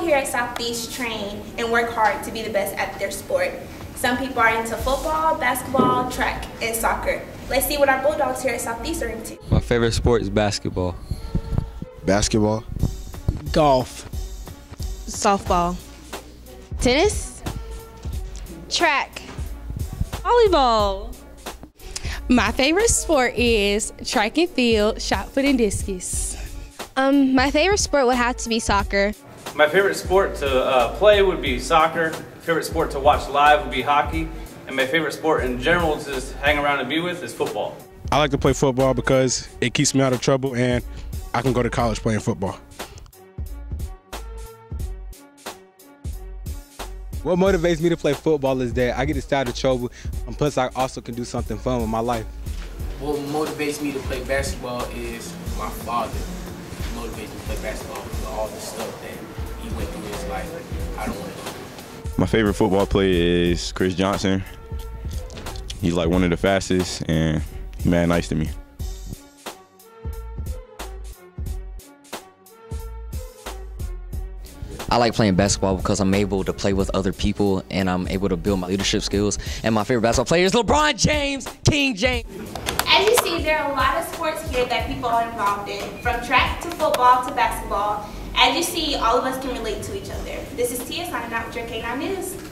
here at Southeast train and work hard to be the best at their sport. Some people are into football, basketball, track, and soccer. Let's see what our Bulldogs here at Southeast are into. My favorite sport is basketball. Basketball. Golf. Softball. Tennis. Track. Volleyball. My favorite sport is track and field, shot put, and discus. Um, my favorite sport would have to be soccer. My favorite sport to uh, play would be soccer. Favorite sport to watch live would be hockey. And my favorite sport in general to just hang around and be with is football. I like to play football because it keeps me out of trouble and I can go to college playing football. What motivates me to play football is that I get to stay out of trouble, and plus I also can do something fun with my life. What motivates me to play basketball is my father. Me to play basketball because all the stuff that he went through in his life. I don't want to. My favorite football player is Chris Johnson. He's like one of the fastest and mad nice to me. I like playing basketball because I'm able to play with other people and I'm able to build my leadership skills. And my favorite basketball player is LeBron James, King James. As you see, there are a lot of sports here that people are involved in, from track to football to basketball. As you see, all of us can relate to each other. This is signing out with your K9 News.